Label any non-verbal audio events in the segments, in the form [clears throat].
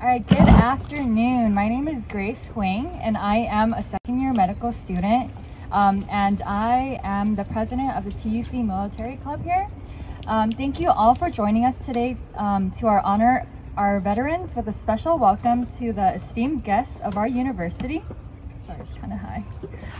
All right, good afternoon. My name is Grace Hwang, and I am a second year medical student. Um, and I am the president of the TUC Military Club here. Um, thank you all for joining us today um, to our honor our veterans with a special welcome to the esteemed guests of our university. Sorry, it's kind of high.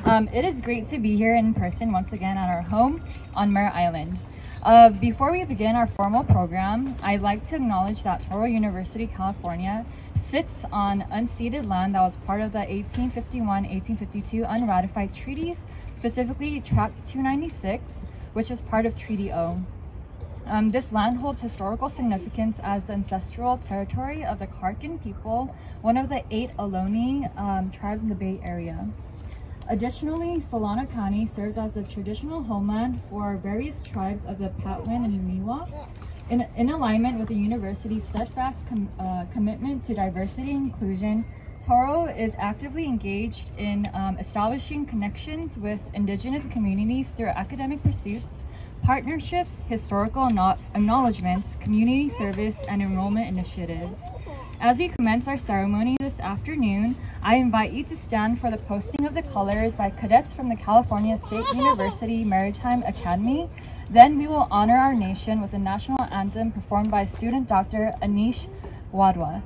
Um, it is great to be here in person once again at our home on Mare Island. Uh, before we begin our formal program, I'd like to acknowledge that Touro University, California sits on unceded land that was part of the 1851-1852 unratified treaties, specifically Tract 296, which is part of Treaty O. Um, this land holds historical significance as the ancestral territory of the Karkin people, one of the eight Ohlone um, tribes in the Bay Area. Additionally, Solano County serves as the traditional homeland for various tribes of the Patwin and Miwok. In, in alignment with the university's steadfast com, uh, commitment to diversity and inclusion, Touro is actively engaged in um, establishing connections with indigenous communities through academic pursuits, partnerships, historical acknowledgements, community service, and enrollment initiatives. As we commence our ceremony this afternoon, I invite you to stand for the posting of the colors by cadets from the California State [laughs] University Maritime Academy. Then we will honor our nation with the national anthem performed by student Dr. Anish Wadhwa.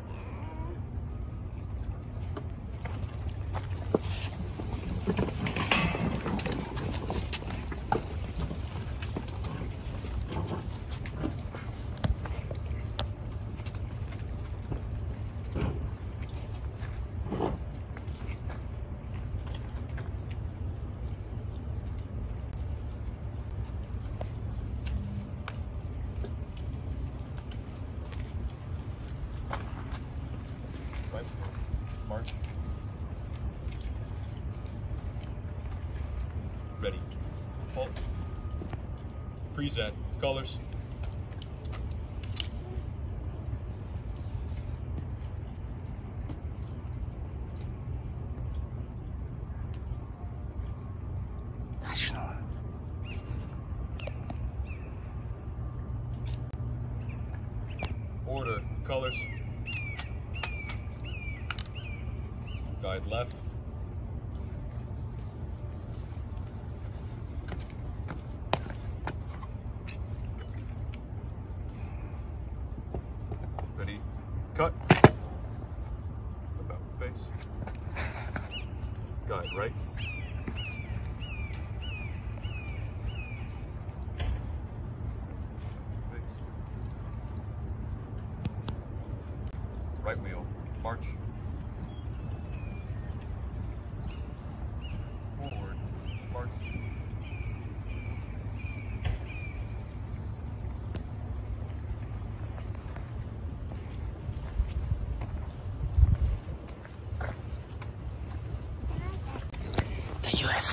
present. Colors. National. Order. Colors. Guide left. Cut. About face. Guide right. Face. Right wheel. March. Forward. March. The US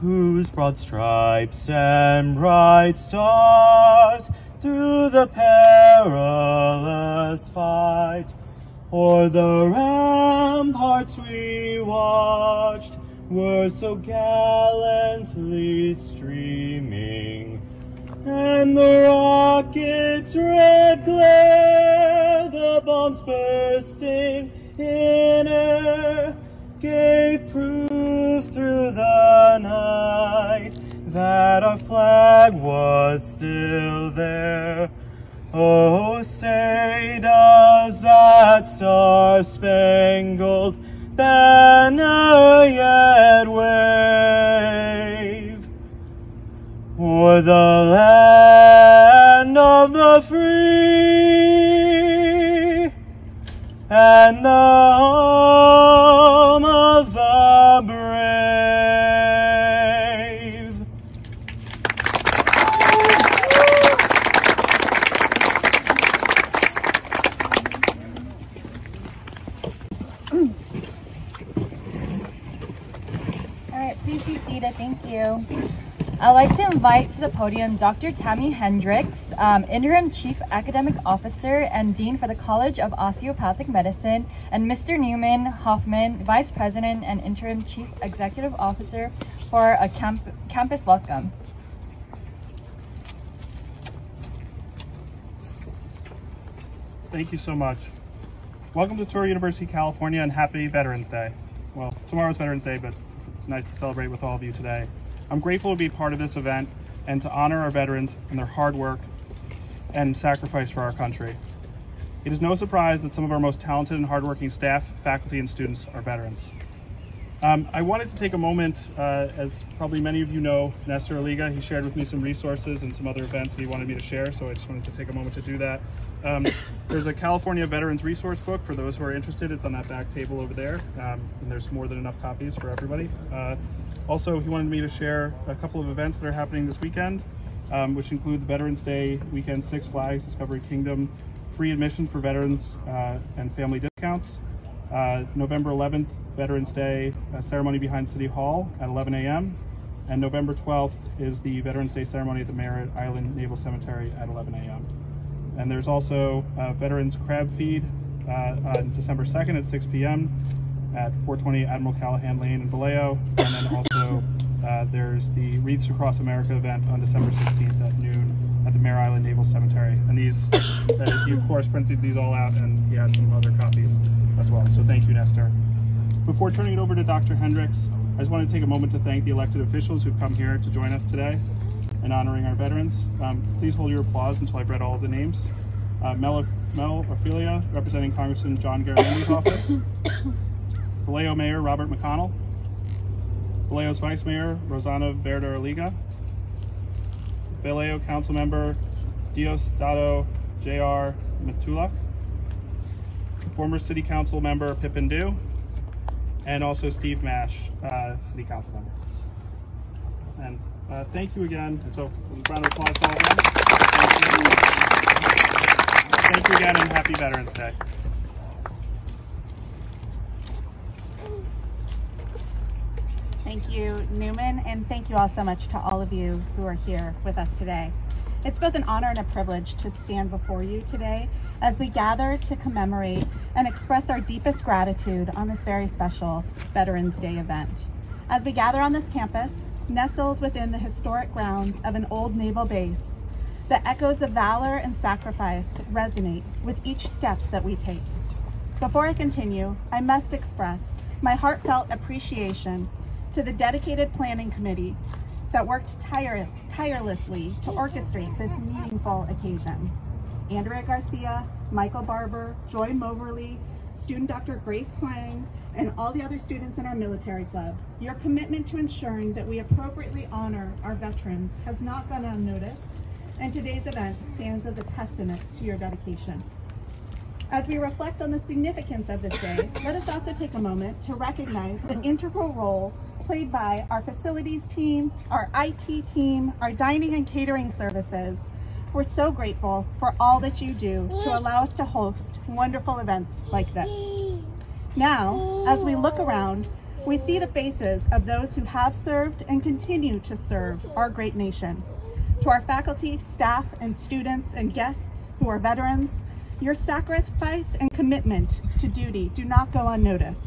whose broad stripes and bright stars through the perilous fight. O'er the ramparts we watched were so gallantly streaming, and the rocket's red glare, the bombs bursting in air, gave proof night that our flag was still there. Oh, say does that star-spangled banner yet wave o'er the land podium Dr. Tami Hendriksz, um, Interim Chief Academic Officer and Dean for the College of Osteopathic Medicine, and Mr. Newman Hoffman, Vice President and Interim Chief Executive Officer for a camp campus welcome. Thank you so much. Welcome to Touro University, California, and happy Veterans Day. Well, tomorrow's Veterans Day, but it's nice to celebrate with all of you today. I'm grateful to be part of this event and to honor our veterans and their hard work and sacrifice for our country. It is no surprise that some of our most talented and hardworking staff, faculty, and students are veterans. Um, I wanted to take a moment, uh, as probably many of you know, Nestor Aliga, he shared with me some resources and some other events that he wanted me to share, so I just wanted to take a moment to do that. Um, there's a California Veterans Resource Book for those who are interested. It's on that back table over there, um, and there's more than enough copies for everybody. Uh, also, he wanted me to share a couple of events that are happening this weekend, um, which include the Veterans Day weekend, Six Flags, Discovery Kingdom, free admission for veterans uh, and family discounts. Uh, November 11th, Veterans Day ceremony behind City Hall at 11 a.m. And November 12th is the Veterans Day ceremony at the Mare Island Naval Cemetery at 11 a.m. And there's also a Veterans Crab Feed uh, on December 2nd at 6 p.m. at 420 Admiral Callahan Lane in Vallejo. And then also uh, there's the Wreaths Across America event on December 16th at noon at the Mare Island Naval Cemetery. And these, uh, he of course printed these all out and he has some other copies as well. So thank you, Nestor. Before turning it over to Dr. Hendriksz, I just want to take a moment to thank the elected officials who've come here to join us today in honoring our veterans. Um, please hold your applause until I've read all of the names. Uh, Mel, Mel Orpilla, representing Congressman John Garamendi's office. [coughs] Vallejo Mayor Robert McConnell. Vallejo's Vice Mayor Rozzana Verder Aliga. Vallejo Council Member Diosdado J.R. Matulac. Former City Council Member Pippin Dew. And also Steve Mash, uh, City Council Member. And uh, thank you again. And so, round of applause for all of them. Thank you again and happy Veterans Day. Thank you, Newman, and thank you all so much to all of you who are here with us today. It's both an honor and a privilege to stand before you today as we gather to commemorate and express our deepest gratitude on this very special Veterans Day event. As we gather on this campus, nestled within the historic grounds of an old naval base, the echoes of valor and sacrifice resonate with each step that we take. Before I continue, I must express my heartfelt appreciation to the dedicated planning committee that worked tire tirelessly to orchestrate this meaningful occasion. Andrea Garcia, Michael Barbour, Joy Moverly, student Dr. Grace Hwang, and all the other students in our military club. Your commitment to ensuring that we appropriately honor our veterans has not gone unnoticed, and today's event stands as a testament to your dedication. As we reflect on the significance of this day, let us also take a moment to recognize the integral role played by our facilities team, our IT team, our dining and catering services. We're so grateful for all that you do to mm. allow us to host wonderful events like this. Now, as we look around, we see the faces of those who have served and continue to serve our great nation. To our faculty, staff, and students and guests who are veterans, your sacrifice and commitment to duty do not go unnoticed.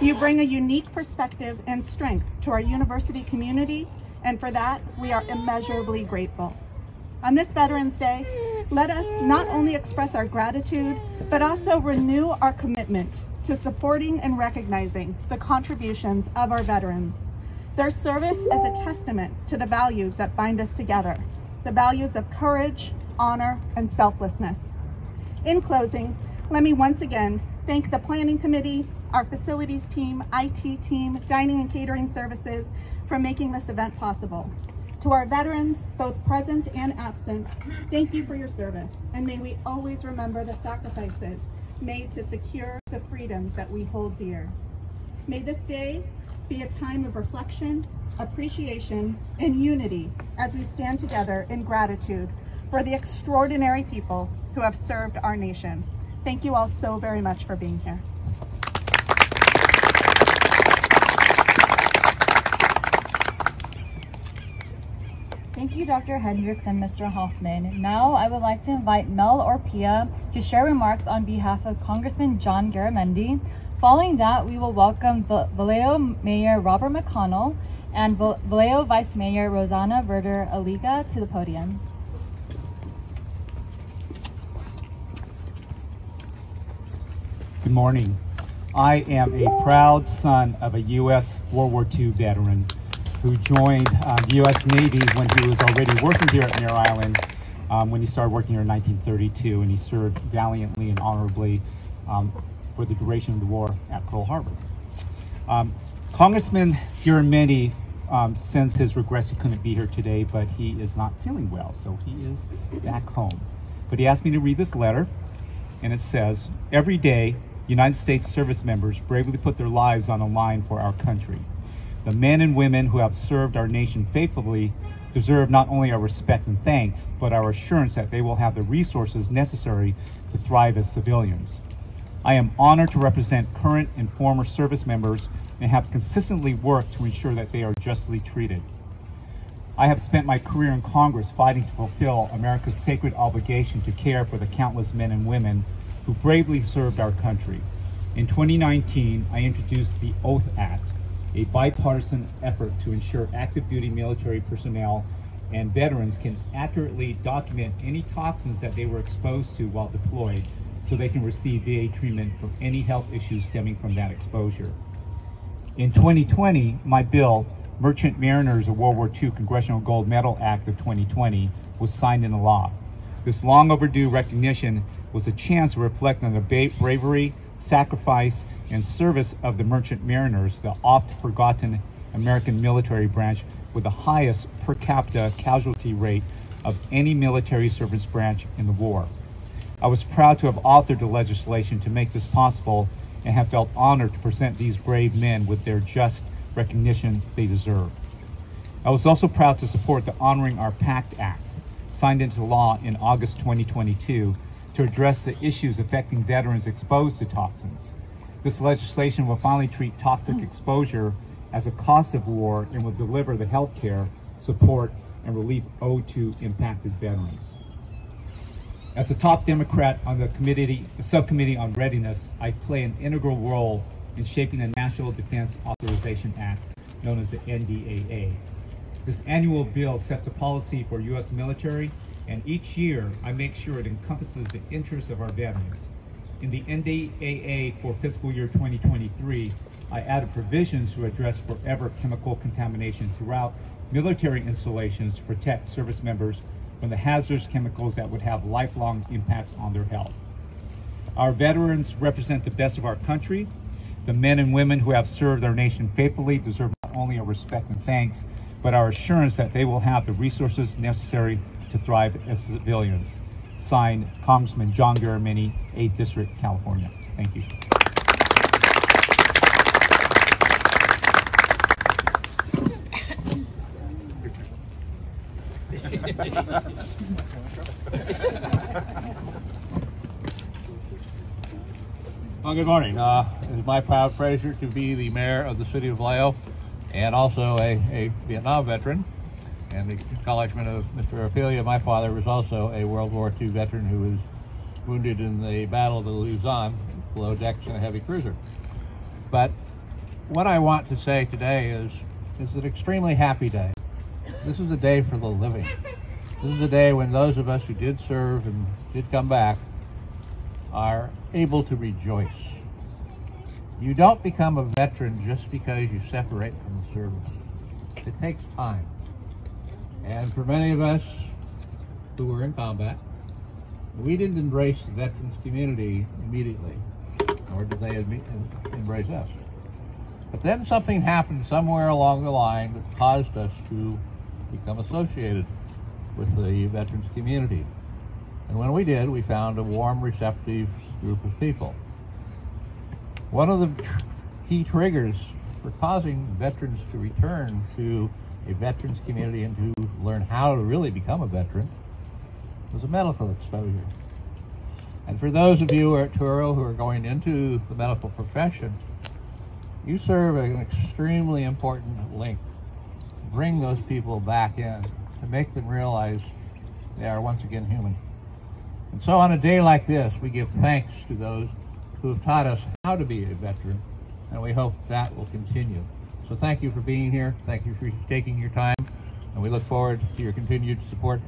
You bring a unique perspective and strength to our university community, and for that, we are immeasurably grateful. On this Veterans Day, let us not only express our gratitude, but also renew our commitment to supporting and recognizing the contributions of our veterans. Their service is a testament to the values that bind us together, the values of courage, honor, and selflessness. In closing, let me once again thank the Planning Committee, our facilities team, IT team, dining and catering services for making this event possible. To our veterans, both present and absent, thank you for your service, and may we always remember the sacrifices made to secure the freedoms that we hold dear. May this day be a time of reflection, appreciation, and unity as we stand together in gratitude for the extraordinary people who have served our nation. Thank you all so very much for being here. Thank you, Dr. Hendriksz and Mr. Hoffman. Now I would like to invite Mel Orpilla to share remarks on behalf of Congressman John Garamendi. Following that, we will welcome Vallejo Mayor Robert McConnell and Vallejo Vice Mayor Rozzana Verder Aliga to the podium. Good morning. I am a proud son of a U.S. World War II veteran who joined uh, the U.S. Navy when he was already working here at Mare Island um, when he started working here in 1932, and he served valiantly and honorably um, for the duration of the war at Pearl Harbor. Um, Congressman Garamendi um, sends his regrets he couldn't be here today, but he is not feeling well, so he is back home. But he asked me to read this letter, and it says, Every day, United States service members bravely put their lives on the line for our country. The men and women who have served our nation faithfully deserve not only our respect and thanks, but our assurance that they will have the resources necessary to thrive as civilians. I am honored to represent current and former service members and have consistently worked to ensure that they are justly treated. I have spent my career in Congress fighting to fulfill America's sacred obligation to care for the countless men and women who bravely served our country. In 2019, I introduced the Oath Act, a bipartisan effort to ensure active duty military personnel and veterans can accurately document any toxins that they were exposed to while deployed so they can receive VA treatment for any health issues stemming from that exposure. In 2020, my bill, Merchant Mariners of World War II Congressional Gold Medal Act of 2020, was signed into law. This long overdue recognition was a chance to reflect on the bravery, sacrifice, and service of the Merchant Mariners, the oft forgotten American military branch with the highest per capita casualty rate of any military service branch in the war. I was proud to have authored the legislation to make this possible and have felt honored to present these brave men with their just recognition they deserve. I was also proud to support the Honoring Our Pact Act, signed into law in August 2022 to address the issues affecting veterans exposed to toxins. This legislation will finally treat toxic hmm. exposure as a cost of war and will deliver the health care, support, and relief owed to impacted veterans. As the top Democrat on the committee, subcommittee on readiness, I play an integral role in shaping the National Defense Authorization Act, known as the NDAA. This annual bill sets a policy for U.S. military, and each year I make sure it encompasses the interests of our veterans. In the NDAA for fiscal year 2023, I added provisions to address forever chemical contamination throughout military installations to protect service members from the hazardous chemicals that would have lifelong impacts on their health. Our veterans represent the best of our country. The men and women who have served our nation faithfully deserve not only our respect and thanks, but our assurance that they will have the resources necessary to thrive as civilians. Signed, Congressman John Garamendi, 8th District, California. Thank you. Well, good morning. Uh, it is my proud pleasure to be the mayor of the city of Vallejo and also a, a Vietnam veteran. And the acknowledgement of Mr. Orpilla, my father, was also a World War II veteran who was wounded in the Battle of the Luzon below decks in a heavy cruiser. But what I want to say today is, is an extremely happy day. This is a day for the living. This is a day when those of us who did serve and did come back are able to rejoice. You don't become a veteran just because you separate from the service. It takes time. And for many of us who were in combat, we didn't embrace the veterans community immediately, nor did they embrace us. But then something happened somewhere along the line that caused us to become associated with the veterans community. And when we did, we found a warm, receptive group of people. One of the key triggers for causing veterans to return to a veterans community and to learn how to really become a veteran was a medical exposure. And for those of you at Touro who are going into the medical profession, you serve an extremely important link. Bring those people back in to make them realize they are once again human. And so on a day like this, we give thanks to those who have taught us how to be a veteran, and we hope that will continue. So thank you for being here. Thank you for taking your time, and we look forward to your continued support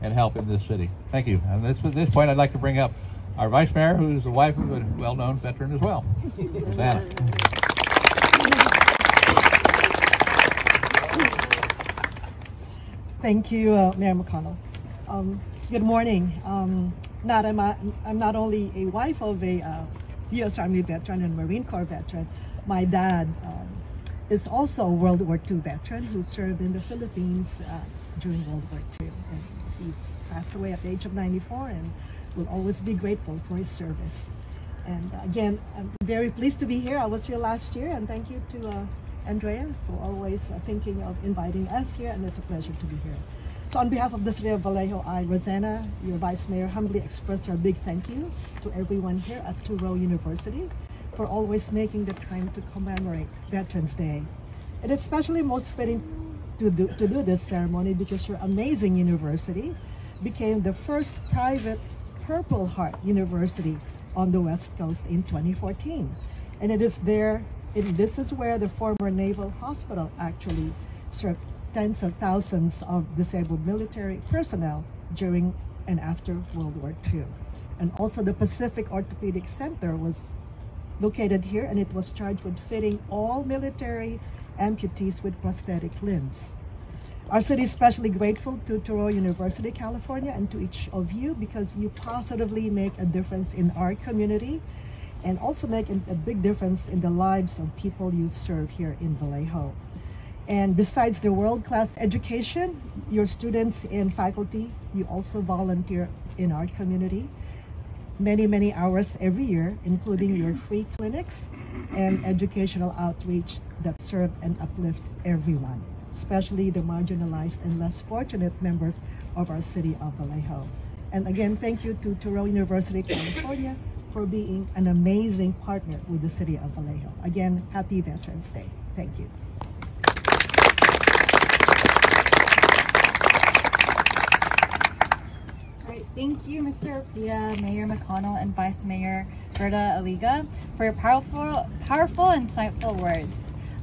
and help in this city. Thank you. And this, at this point, I'd like to bring up our Vice Mayor, who is the wife of a well-known veteran as well. Thank you, uh, Mayor McConnell. Um, good morning. Um, not I'm, a, I'm not only a wife of a uh, U.S. Army veteran and Marine Corps veteran. My dad um, is also a World War II veteran who served in the Philippines uh, during World War II, and he's passed away at the age of 94, and will always be grateful for his service. And uh, again, I'm very pleased to be here. I was here last year, and thank you to uh, Andrea for always uh, thinking of inviting us here, and it's a pleasure to be here. So on behalf of the City of Vallejo, I, Rozzana, your Vice Mayor, humbly express our big thank you to everyone here at Touro University for always making the time to commemorate Veterans Day. It is especially most fitting to do, to do this ceremony because your amazing university became the first private Purple Heart University on the West Coast in 2014. And it is there, it, this is where the former Naval Hospital actually served tens of thousands of disabled military personnel during and after World War II. And also the Pacific Orthopedic Center was located here and it was charged with fitting all military amputees with prosthetic limbs. Our city is especially grateful to Touro University, California, and to each of you because you positively make a difference in our community and also make a big difference in the lives of people you serve here in Vallejo. And besides the world-class education, your students and faculty, you also volunteer in our community many, many hours every year, including your free clinics and educational outreach that serve and uplift everyone, especially the marginalized and less fortunate members of our city of Vallejo. And again, thank you to Touro University, California for being an amazing partner with the city of Vallejo. Again, happy Veterans Day. Thank you. Thank you, Mr. Pia, Mayor McConnell, and Vice Mayor Verder Aliga for your powerful, powerful, insightful words.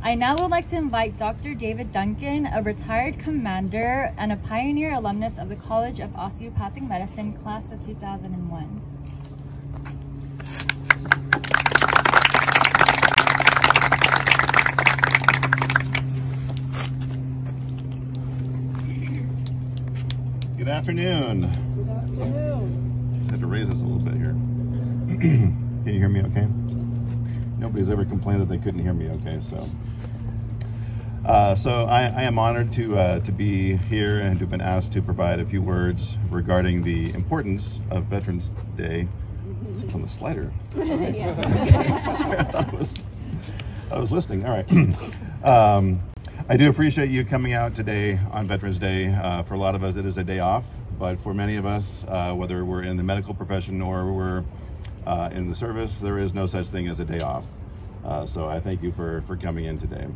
I now would like to invite Dr. David Duncan, a retired commander and a pioneer alumnus of the College of Osteopathic Medicine, class of 2001. Good afternoon. This a little bit here. [clears throat] Can you hear me okay? Nobody's ever complained that they couldn't hear me okay, so. Uh, so I, I, am honored to uh, to be here and to have been asked to provide a few words regarding the importance of Veterans Day. It's on the slider. [laughs] [laughs] Sorry, I thought it was I was listening. All right. [clears throat] um, I do appreciate you coming out today on Veterans Day. Uh, for a lot of us, it is a day off, but for many of us, uh, whether we're in the medical profession or we're uh, in the service, there is no such thing as a day off. Uh, so I thank you for, for coming in today.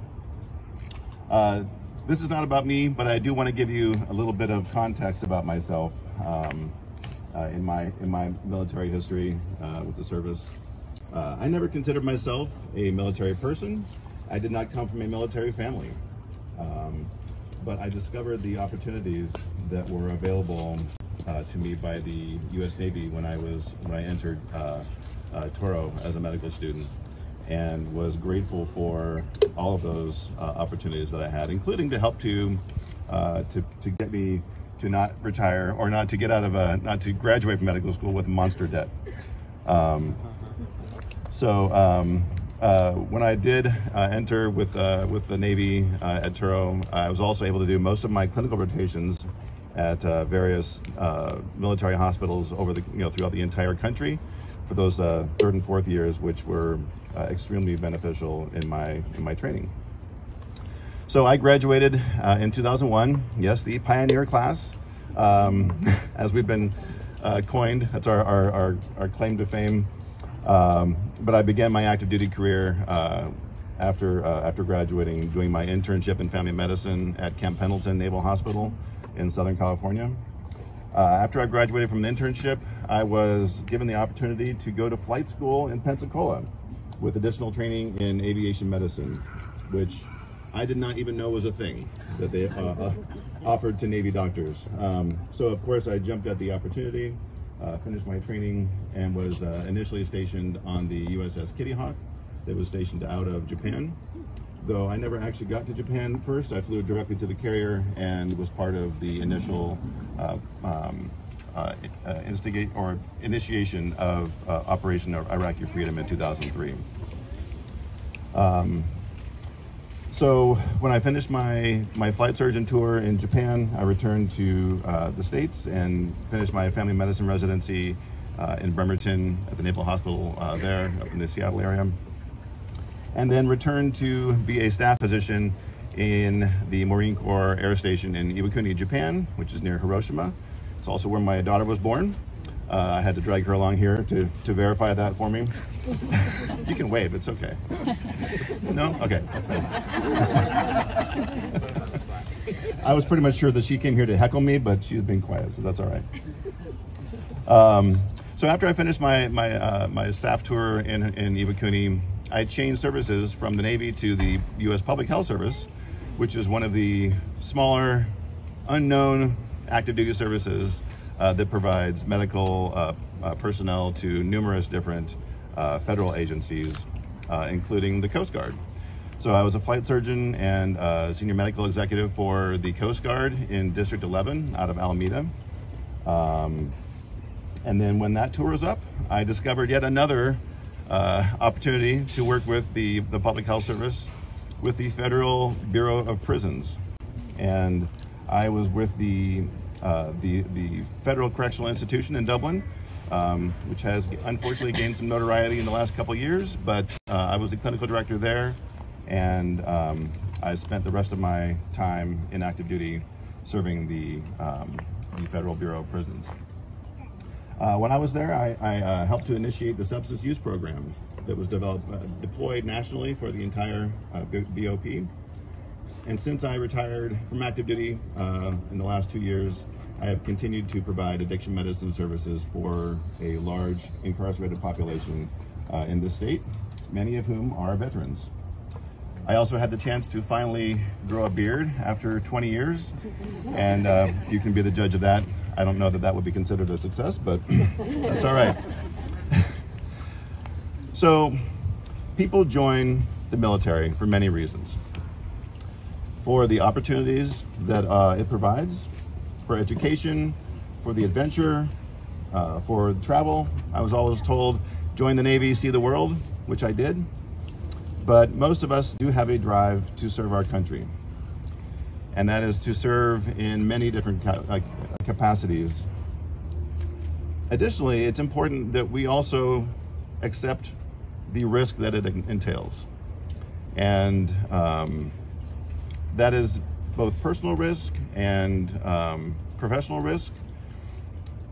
Uh, this is not about me, but I do want to give you a little bit of context about myself um, uh, in my in my military history with the service. I never considered myself a military person. I did not come from a military family. Um, but I discovered the opportunities that were available uh, to me by the U.S. Navy when I was when I entered uh, uh, Touro as a medical student, and was grateful for all of those uh, opportunities that I had, including to help to uh, to to get me to not retire or not to get out of a not to graduate from medical school with monster debt. Um, so um, uh, when I did uh, enter with uh, with the Navy uh, at Touro, I was also able to do most of my clinical rotations at uh, various military hospitals over the you know throughout the entire country for those third and fourth years, which were extremely beneficial in my in my training. So I graduated in 2001. Yes, the pioneer class, um, [laughs] as we've been coined. That's our, our, our, our claim to fame. Um, but I began my active duty career uh, after uh, after graduating, doing my internship in family medicine at Camp Pendleton Naval Hospital in Southern California. Uh, after I graduated from an internship, I was given the opportunity to go to flight school in Pensacola with additional training in aviation medicine, which I did not even know was a thing that they uh, uh, offered to Navy doctors. Um, so of course I jumped at the opportunity, uh, finished my training, and was uh, initially stationed on the USS Kitty Hawk that was stationed out of Japan. Though I never actually got to Japan first, I flew directly to the carrier and was part of the initial uh, um, uh, uh, instigate or initiation of uh, Operation Iraqi Freedom in 2003. Um, so when I finished my, my flight surgeon tour in Japan, I returned to uh, the States and finished my family medicine residency uh, in Bremerton at the Naval Hospital uh, there up in the Seattle area. And then returned to be a staff physician in the Marine Corps Air Station in Iwakuni, Japan, which is near Hiroshima. It's also where my daughter was born. Uh, I had to drag her along here to, to verify that for me. [laughs] you can wave, it's okay. No? Okay, that's fine. [laughs] I was pretty much sure that she came here to heckle me, but she's been quiet, so that's all right. Um, so after I finished my, my, uh, my staff tour in, in Iwakuni, I changed services from the Navy to the U.S. Public Health Service, which is one of the smaller, unknown active duty services uh, that provides medical uh, uh, personnel to numerous different uh, federal agencies, uh, including the Coast Guard. So I was a flight surgeon and senior medical executive for the Coast Guard in District 11 out of Alameda. Um, and then when that tour was up, I discovered yet another opportunity to work with the, the Public Health Service with the Federal Bureau of Prisons. And I was with the uh, the, the Federal Correctional Institution in Dublin, um, which has unfortunately gained some notoriety in the last couple years, but uh, I was the clinical director there, and um, I spent the rest of my time in active duty serving the, um, the Federal Bureau of Prisons. Uh, when I was there, I, I uh, helped to initiate the substance use program that was developed, uh, deployed nationally for the entire BOP. And since I retired from active duty uh, in the last two years, I have continued to provide addiction medicine services for a large incarcerated population uh, in the state, many of whom are veterans. I also had the chance to finally grow a beard after 20 years, and uh, you can be the judge of that. I don't know that that would be considered a success, but [laughs] that's all right. [laughs] so, people join the military for many reasons for the opportunities that uh, it provides, for education, for the adventure, uh, for travel. I was always told, join the Navy, see the world, which I did. But most of us do have a drive to serve our country. And that is to serve in many different ca uh, capacities. Additionally, it's important that we also accept the risk that it entails. And um, that is both personal risk and um, professional risk.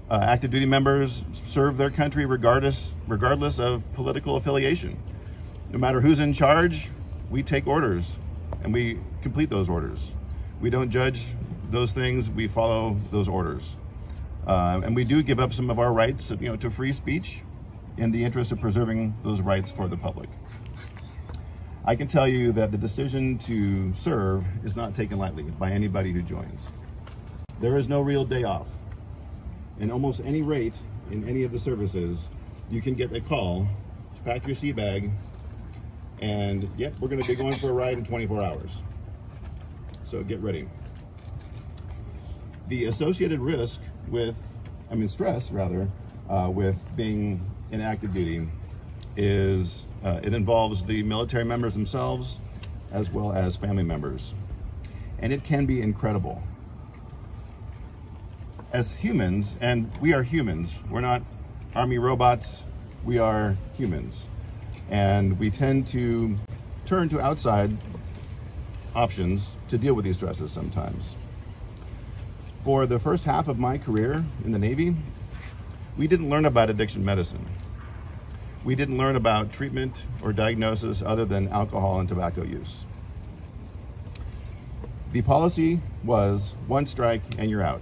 Uh, active duty members serve their country regardless, regardless of political affiliation. No matter who's in charge, we take orders and we complete those orders. We don't judge those things, we follow those orders. Uh, and we do give up some of our rights you know, to free speech in the interest of preserving those rights for the public. I can tell you that the decision to serve is not taken lightly by anybody who joins. There is no real day off. In almost any rate in any of the services, you can get a call to pack your sea bag and yep, we're gonna be going for a ride in 24 hours. So get ready. The associated risk with, I mean stress rather, uh, with being in active duty is uh, it involves the military members themselves as well as family members. And it can be incredible. As humans, and we are humans, we're not army robots, we are humans. And we tend to turn to outside options to deal with these stresses sometimes. For the first half of my career in the Navy, we didn't learn about addiction medicine we didn't learn about treatment or diagnosis other than alcohol and tobacco use. The policy was one strike and you're out.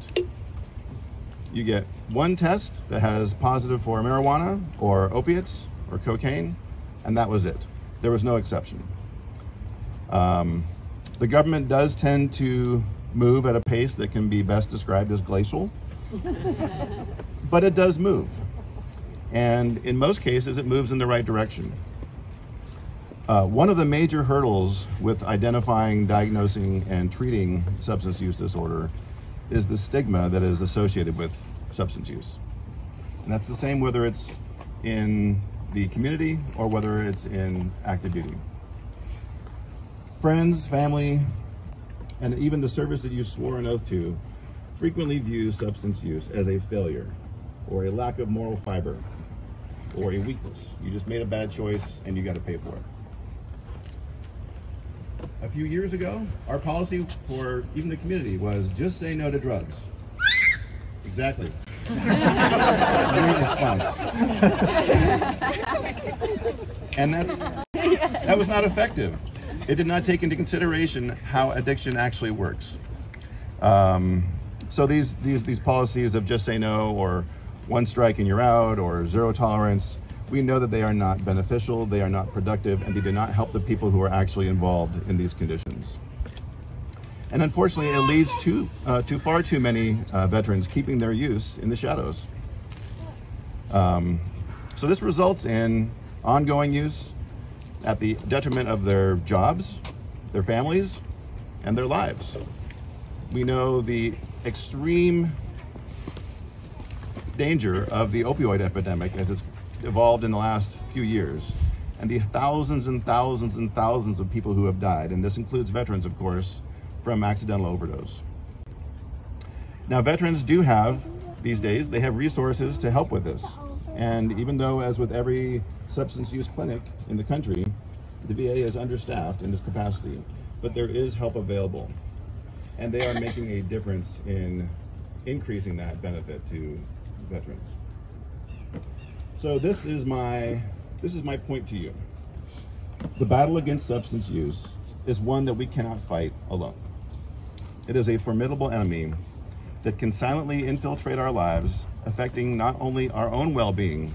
You get one test that has positive for marijuana or opiates or cocaine, and that was it. There was no exception. Um, the government does tend to move at a pace that can be best described as glacial, [laughs] but it does move. And in most cases, it moves in the right direction. Uh, one of the major hurdles with identifying, diagnosing, and treating substance use disorder is the stigma that is associated with substance use. And that's the same whether it's in the community or whether it's in active duty. Friends, family, and even the service that you swore an oath to frequently view substance use as a failure or a lack of moral fiber or a weakness. You just made a bad choice and you got to pay for it. A few years ago, our policy for even the community was just say no to drugs. Exactly. [laughs] Great response. And that's that was not effective. It did not take into consideration how addiction actually works. Um, so these these these policies of just say no or one strike and you're out or zero tolerance, we know that they are not beneficial, they are not productive, and they do not help the people who are actually involved in these conditions. And unfortunately, it leads to, uh, to far too many uh, veterans keeping their use in the shadows. Um, so this results in ongoing use at the detriment of their jobs, their families, and their lives. We know the extreme danger of the opioid epidemic as it's evolved in the last few years and the thousands and thousands and thousands of people who have died, and this includes veterans, of course, from accidental overdose. Now, veterans do have, these days, they have resources to help with this. And even though, as with every substance use clinic in the country, the VA is understaffed in this capacity, but there is help available. And they are making a difference in increasing that benefit to veterans. So this is my this is my point to you. The battle against substance use is one that we cannot fight alone. It is a formidable enemy that can silently infiltrate our lives, affecting not only our own well-being,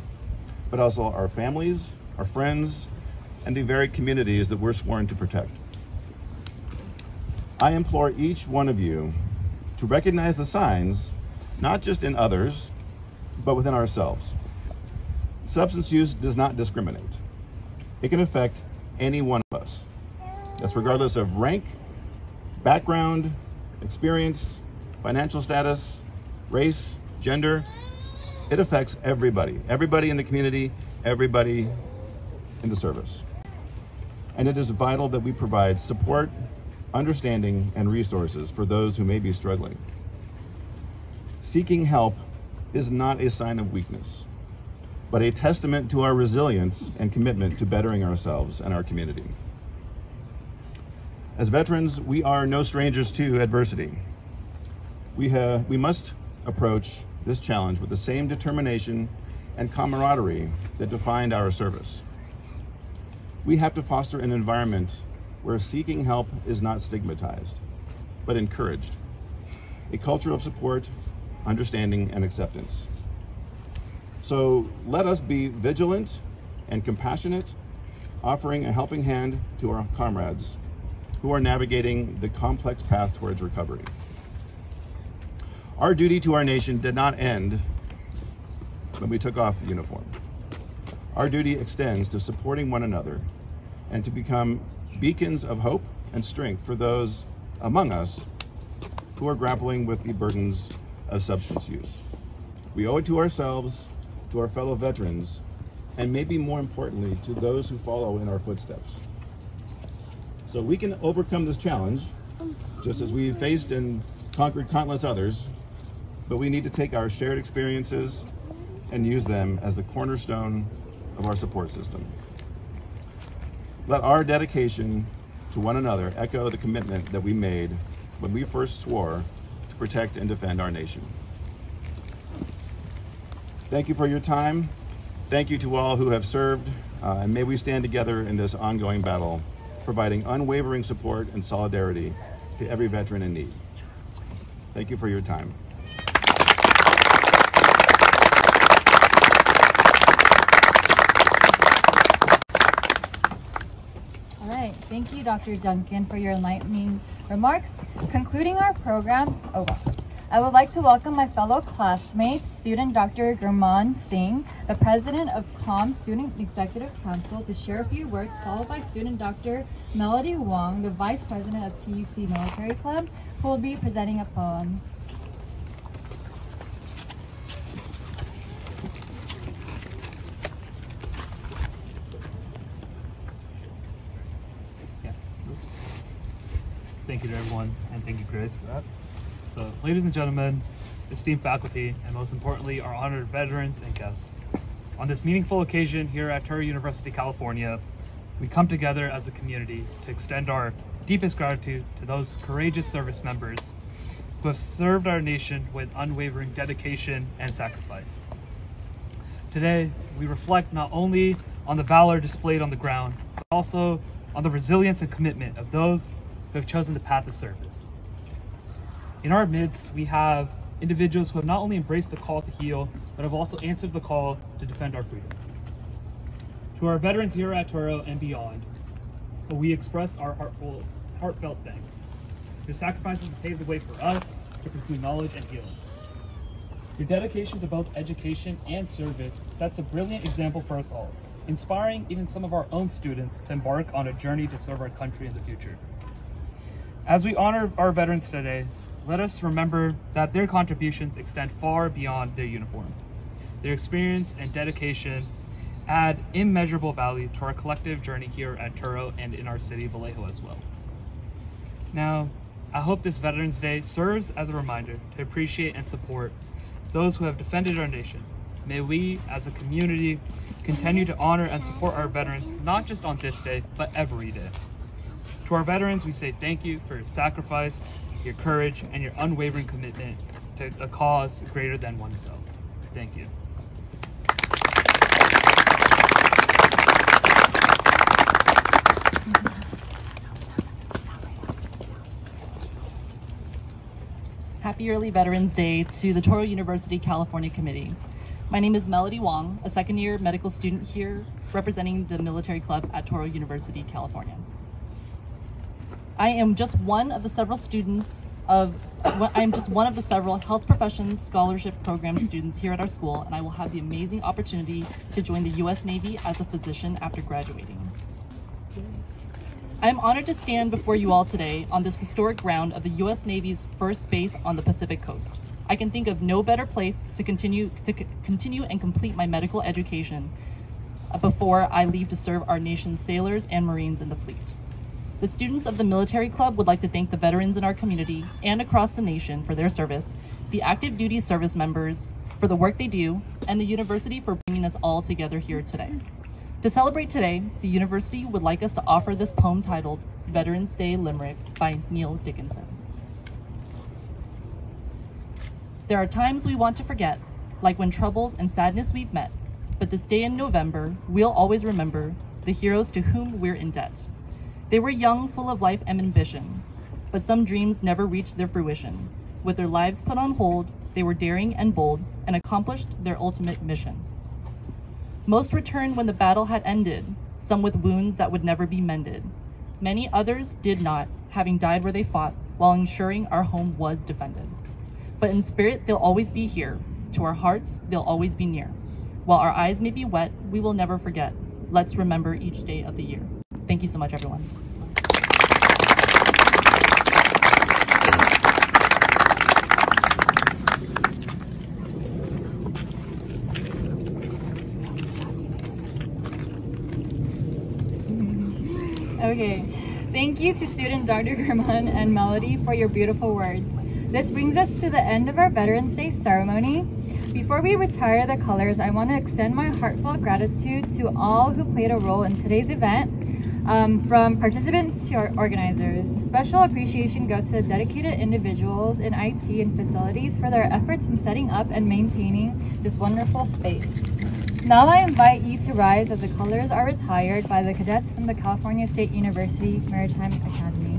but also our families, our friends, and the very communities that we're sworn to protect. I implore each one of you to recognize the signs, not just in others, but within ourselves. Substance use does not discriminate. It can affect any one of us. That's regardless of rank, background, experience, financial status, race, gender. It affects everybody. Everybody in the community, everybody in the service. And it is vital that we provide support, understanding, and resources for those who may be struggling. Seeking help is not a sign of weakness, but a testament to our resilience and commitment to bettering ourselves and our community. As veterans, we are no strangers to adversity. We, have, we must approach this challenge with the same determination and camaraderie that defined our service. We have to foster an environment where seeking help is not stigmatized, but encouraged. A culture of support, understanding, and acceptance. So let us be vigilant and compassionate, offering a helping hand to our comrades who are navigating the complex path towards recovery. Our duty to our nation did not end when we took off the uniform. Our duty extends to supporting one another and to become beacons of hope and strength for those among us who are grappling with the burdens of substance use. We owe it to ourselves, to our fellow veterans, and maybe more importantly, to those who follow in our footsteps. So we can overcome this challenge, just as we've faced and conquered countless others, but we need to take our shared experiences and use them as the cornerstone of our support system. Let our dedication to one another echo the commitment that we made when we first swore protect and defend our nation. Thank you for your time. Thank you to all who have served, uh, and may we stand together in this ongoing battle, providing unwavering support and solidarity to every veteran in need. Thank you for your time. All right, thank you, Dr. Duncan, for your enlightening remarks. Concluding our program, oh, I would like to welcome my fellow classmates, student Dr. Gurmun Singh, the president of COM Student Executive Council, to share a few words, followed by student Dr. Melody Wang, the vice president of TUC Military Club, who will be presenting a poem. Thank you to everyone, and thank you, Grace, for that. So, ladies and gentlemen, esteemed faculty, and most importantly, our honored veterans and guests. On this meaningful occasion here at Touro University, California, we come together as a community to extend our deepest gratitude to those courageous service members who have served our nation with unwavering dedication and sacrifice. Today, we reflect not only on the valor displayed on the ground, but also on the resilience and commitment of those who have chosen the path of service. In our midst, we have individuals who have not only embraced the call to heal, but have also answered the call to defend our freedoms. To our veterans here at Touro and beyond, we express our heartfelt, heartfelt thanks. Your sacrifices have paved the way for us to pursue knowledge and healing. Your dedication to both education and service sets a brilliant example for us all, inspiring even some of our own students to embark on a journey to serve our country in the future. As we honor our veterans today, let us remember that their contributions extend far beyond their uniform. Their experience and dedication add immeasurable value to our collective journey here at Touro and in our city of Vallejo as well. Now, I hope this Veterans Day serves as a reminder to appreciate and support those who have defended our nation. May we, as a community, continue to honor and support our veterans, not just on this day, but every day. To our veterans, we say thank you for your sacrifice, your courage, and your unwavering commitment to a cause greater than oneself. Thank you. Happy early Veterans Day to the Touro University California Committee. My name is Melody Wang, a second year medical student here representing the military club at Touro University, California. I am just one of the several students of, I am just one of the several health professions scholarship program students here at our school, and I will have the amazing opportunity to join the U.S. Navy as a physician after graduating. I am honored to stand before you all today on this historic ground of the U.S. Navy's first base on the Pacific coast. I can think of no better place to continue to continue and complete my medical education uh, before I leave to serve our nation's sailors and Marines in the fleet. The students of the Military Club would like to thank the veterans in our community and across the nation for their service, the active duty service members for the work they do, and the university for bringing us all together here today. To celebrate today, the university would like us to offer this poem titled Veterans Day Limerick by Neil Dickinson. There are times we want to forget, like when troubles and sadness we've met, but this day in November, we'll always remember the heroes to whom we're in debt. They were young, full of life and ambition, but some dreams never reached their fruition. With their lives put on hold, they were daring and bold and accomplished their ultimate mission. Most returned when the battle had ended, some with wounds that would never be mended. Many others did not, having died where they fought, while ensuring our home was defended. But in spirit, they'll always be here. To our hearts, they'll always be near. While our eyes may be wet, we will never forget. Let's remember each day of the year. Thank you so much, everyone. Okay, thank you to student Dr. Gurmun and Melody for your beautiful words. This brings us to the end of our Veterans Day ceremony. Before we retire the colors, I want to extend my heartfelt gratitude to all who played a role in today's event, um, from participants to our organizers. Special appreciation goes to dedicated individuals in IT and facilities for their efforts in setting up and maintaining this wonderful space. Now I invite you to rise as the colors are retired by the cadets from the California State University Maritime Academy.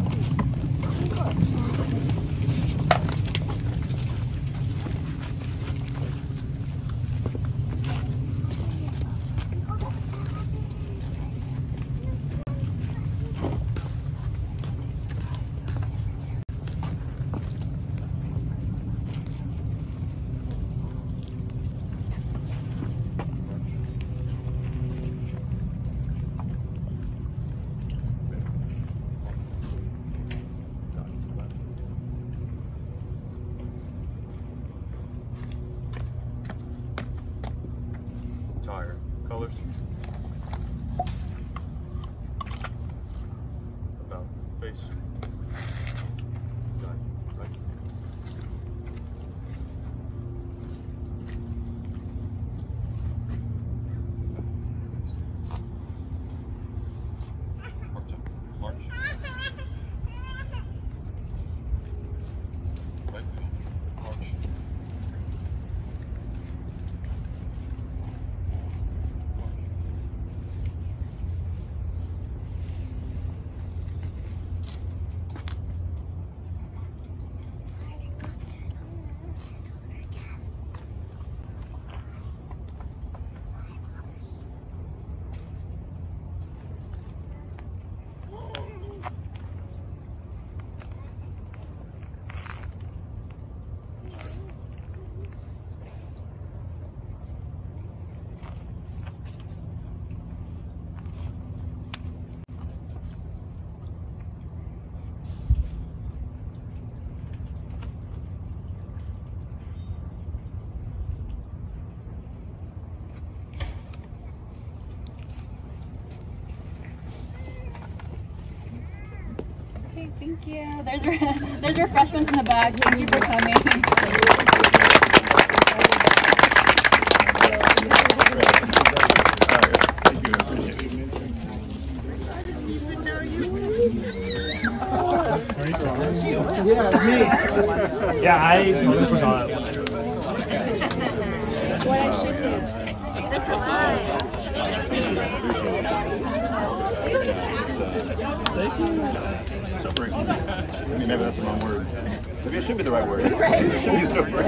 Thank you. There's [laughs] there's refreshments in the bag. Thank you for coming. Yeah, I forgot. What I should do. Super. I mean, maybe that's the wrong word. Maybe it should be the right word. [laughs] It should be super.